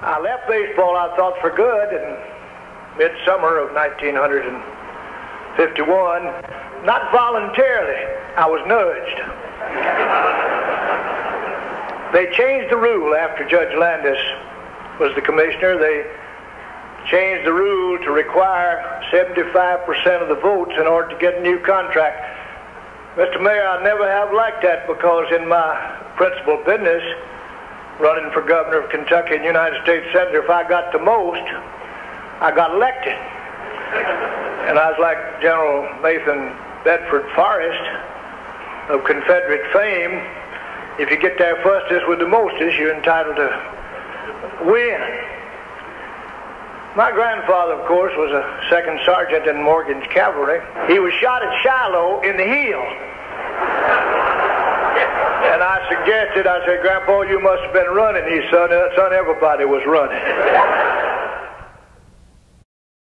I left baseball, I thought, for good in midsummer of 1951. Not voluntarily, I was nudged. they changed the rule after Judge Landis was the commissioner. They changed the rule to require 75% of the votes in order to get a new contract. Mr. Mayor, I never have liked that because in my principal business, running for governor of Kentucky and United States Senator, if I got the most, I got elected. And I was like General Nathan Bedford Forrest of Confederate fame. If you get there fastest with the mostest, you're entitled to win. My grandfather, of course, was a second sergeant in Morgan's cavalry. He was shot at Shiloh in the heel. I suggested, I said, Grandpa, you must have been running. He said, son, everybody was running.